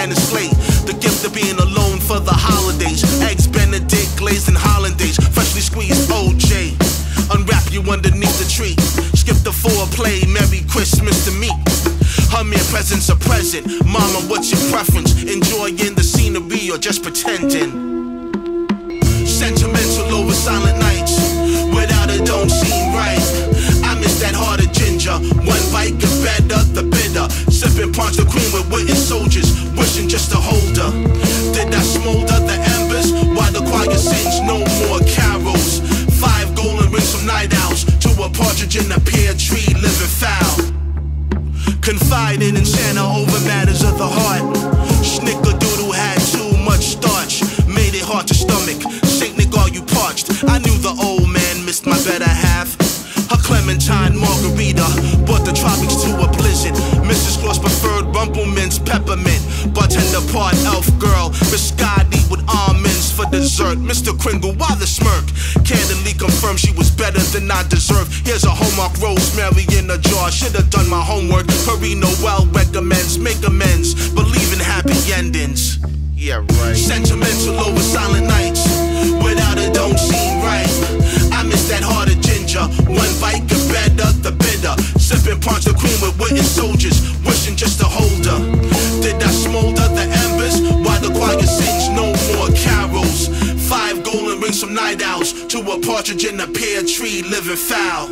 from Santa's. The gift of being alone for the holidays. Eggs Benedict glazed in hollandaise. Freshly squeezed OJ. Unwrap you underneath the tree. Skip the foreplay. Merry Christmas to me. Her mere presence a present. Mama, what's your preference? Enjoying the scenery or just pretending? Sentimental over silent nights. Without it, don't seem right. I miss that heart of ginger. Sipping punch the queen with wooden soldiers. Wishing just to hold her. Did I smolder the embers? Why the choir sings no more carols? Five golden rings from night owls. To a partridge in a pear tree living foul. Confided in Santa over matters of the heart. Part elf girl, biscotti with almonds for dessert. Mr. Kringle, why the smirk? Candidly confirmed she was better than I deserved. Here's a Hallmark rosemary in a jar. Should've done my homework. Hurry Noel recommends, make amends. Believe in happy endings. Yeah, right. Sentimental over silent nights. Without it, don't seem right. I miss that heart of ginger. One bite get better, the bitter. Sipping punch the queen with wooden soldiers. Partridge in a pear tree living foul.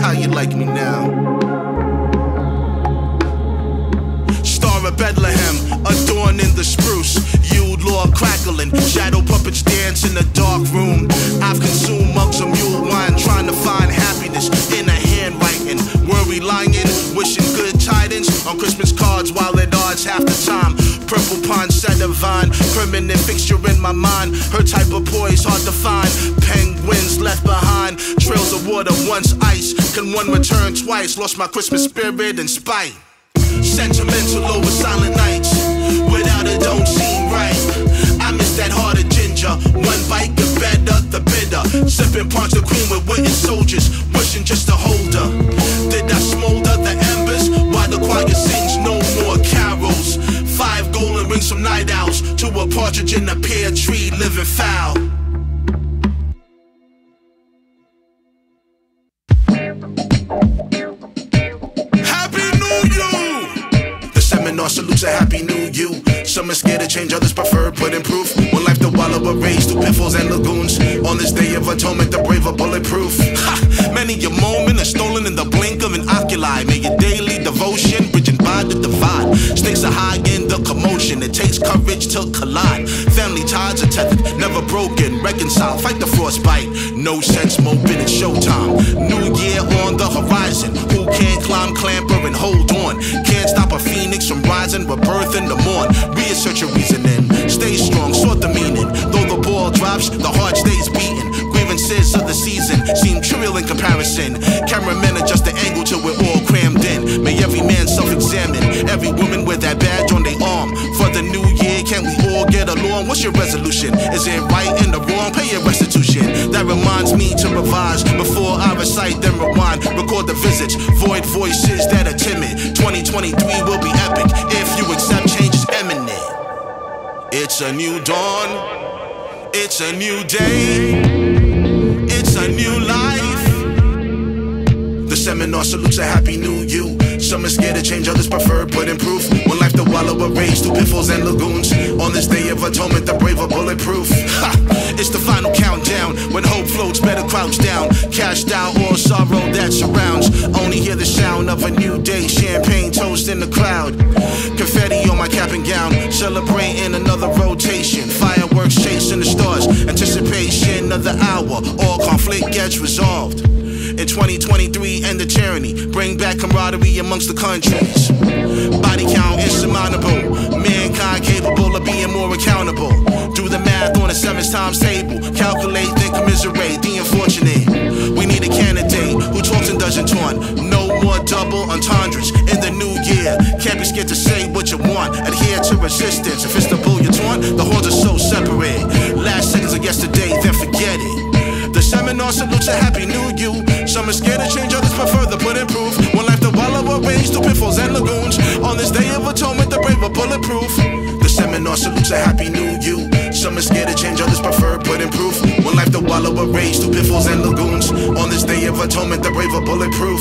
How you like me now? Star of Bethlehem, adorning the spruce. Yule log crackling, shadow puppets dance in the dark room. I've consumed mugs of mule wine, trying to find happiness in a handwriting. Worry lying, wishing good tidings on Christmas cards while at odds half the time. Purple pond set of vine, permanent fixture in my mind. Her type of poise hard to find. Penguins left behind, trails of water once ice. Can one return twice? Lost my Christmas spirit and spite. Sentimental over silent nights. Without it, don't seem right. I miss that heart of ginger. One bite get better, the bitter. Sipping punch the queen with wooden soldiers. Wishing just to hold her. From night owls. To a partridge in a pear tree living foul. Happy New You! The seminar salutes a Happy New You. Some are scared to change, others prefer putting proof. One life to wallow but raised through pitfalls and lagoons. On this day of atonement, the brave are bulletproof. Ha! Many a moment courage to collide. Family ties are tethered, never broken. Reconcile, fight the frostbite. No sense moping, it's showtime. New year on the horizon. Who can't climb, clamber, and hold on? Can't stop a phoenix from rising, rebirth in the morn. Reassert your reasoning. Stay strong, sort the meaning. Though the ball drops, the heart stays beating. Grievances of the season seem trivial in comparison. Cameramen adjust the angle till we're all crammed in. May every man self-examine. Every woman wear that badge on their arm. Along? What's your resolution? Is it right and the wrong? Pay your restitution. That reminds me to revise before I recite, then rewind. Record the visits, void voices that are timid. 2023 will be epic if you accept change is imminent. It's a new dawn. It's a new day. It's a new life. The seminar salutes a happy new you. Some are scared to change, others prefer putting proof. One life to wallow a rage through pitfalls and lagoons. On this day of atonement, the brave are bulletproof. Ha! It's the final countdown. When hope floats, better crouch down. Cast out all sorrow that surrounds. Only hear the sound of a new day. Champagne toast in the crowd. Confetti on my cap and gown. Celebrating another rotation. Fireworks chasing the stars. Anticipation of the hour. All conflict gets resolved. In 2023, end the tyranny. Bring back camaraderie amongst the countries. Body count insurmountable. Mankind capable of being more accountable. Do the math on a seven times table. Calculate, then commiserate the unfortunate. We need a candidate who talks and doesn't taunt. No more double entendres in the new year. Can't be scared to say what you want. Adhere to resistance. If it's the bull bulletproof. The seminar salutes a happy new you. Some are scared to change, others prefer putting proof. One life to wallow a rage through pitfalls and lagoons. On this day of atonement, the brave are bulletproof.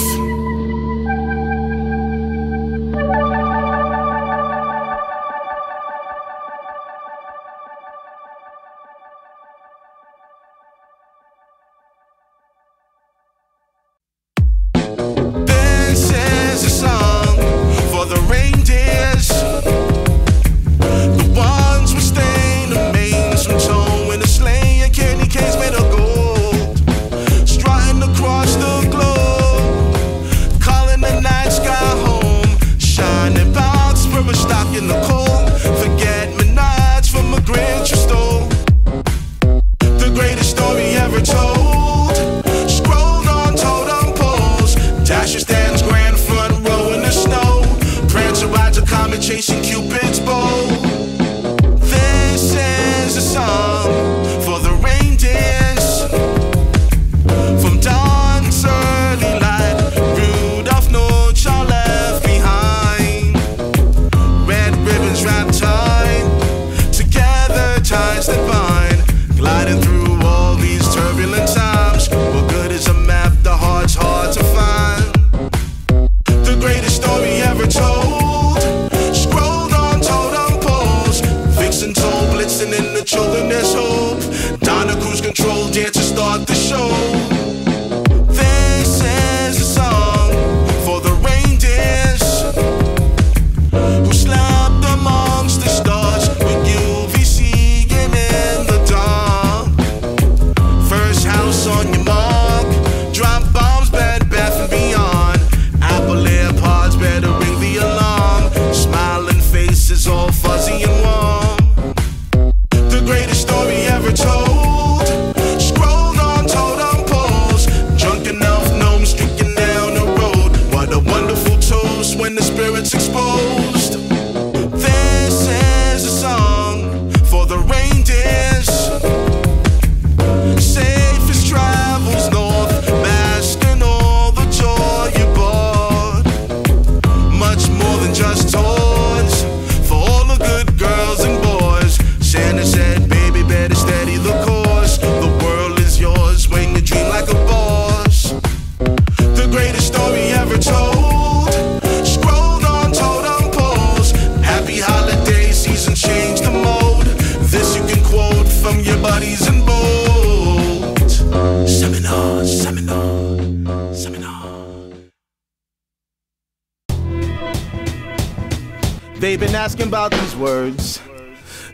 They've been asking about these words.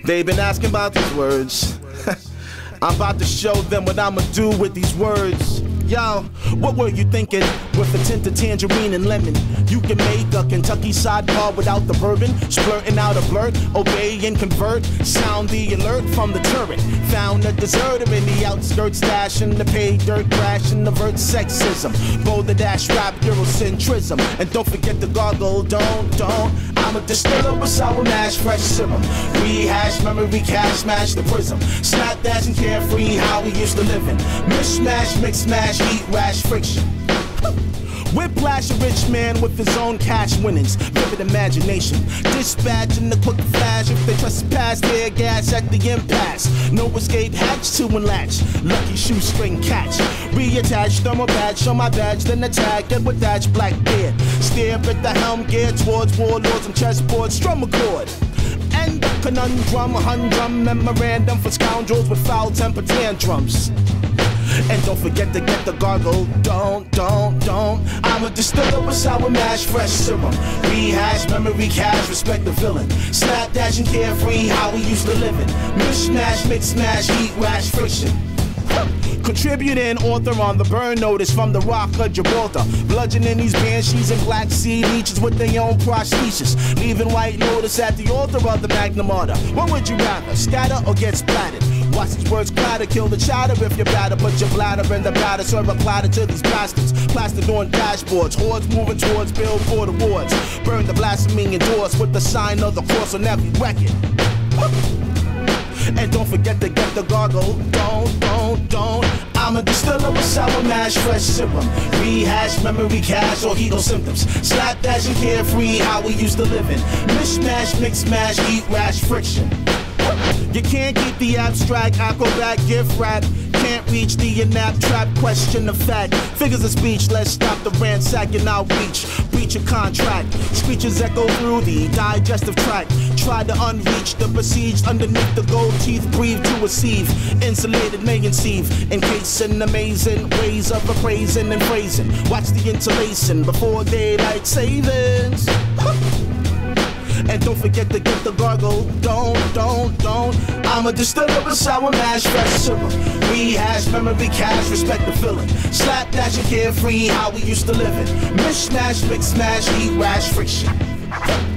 They've been asking about these words. I'm about to show them what I'ma do with these words. Yo, what were you thinking? With a tint of tangerine and lemon, you can make a Kentucky sidecar without the bourbon. Splurting out a blurt, obey and convert. Sound the alert from the turret. Found a deserter in the outskirts, stashing the pay dirt crash the avert sexism. Bold the dash rap Eurocentrism. And don't forget the goggle, don't, don't. I'm a distiller with sour mash, fresh serum. Rehash, memory cache, smash the prism. Snap dash and carefree, how we used to live in. Mishmash, mix mash, heat rash, friction. Whiplash, a rich man with his own cash winnings, vivid imagination. Dispatching the quick flash if they trespass their gas at the impasse. No escape hatch to unlatch. Lucky shoestring catch. Reattach thermal badge on my badge, then attack it with that black beard. Stare at the helm gear towards warlords and chessboard, strum a chord. End of conundrum, a humdrum memorandum for scoundrels with foul temper tantrums. And don't forget to get the gargle. Don't, don't, don't. I'm a distiller with sour mash, fresh serum. Rehash, memory cache, respect the villain. Slap dash and carefree, how we used to live it. Mishmash, mix mash, heat rash, friction. Contributing author on the burn notice from the rock of Gibraltar. Bludgeoning these banshees and black sea leeches with their own prosthesis. Leaving white lotus at the altar of the Magna Mater. What would you rather, scatter or get splattered? Watch these words clatter, kill the chatter if you're batter. Put your bladder in the batter, serve a platter to these bastards. Plastered on dashboards, hordes moving towards billboard awards. Burn the blasphemy indoors with the sign of the cross on every record. And don't forget to get the gargle. Don't, don't, don't. I'm a distiller with sour mash, fresh serum. Rehash, memory cache, or heat symptoms. Slap dash and carefree, how we used to live in. Mishmash, mix mash, heat rash, friction. You can't keep the abstract, acrobat, gift wrap. Can't reach the inap trap, question the fact. Figures of speech, let's stop the ransacking outreach. Breach a contract. speeches echo through the digestive tract. Try to unreach the besieged underneath the gold teeth. Breathe to receive. Insulated may conceive. Encasing amazing ways of appraising and phrasing. Watch the interlacing before daylight savings. And don't forget to get the gargle. Don't, don't, don't. I'm a distiller with sour mash, fresh syrup. Rehash, memory cache, respect the feeling. Slap dash and carefree, how we used to live it. Mishmash, mix smash, heat rash, friction.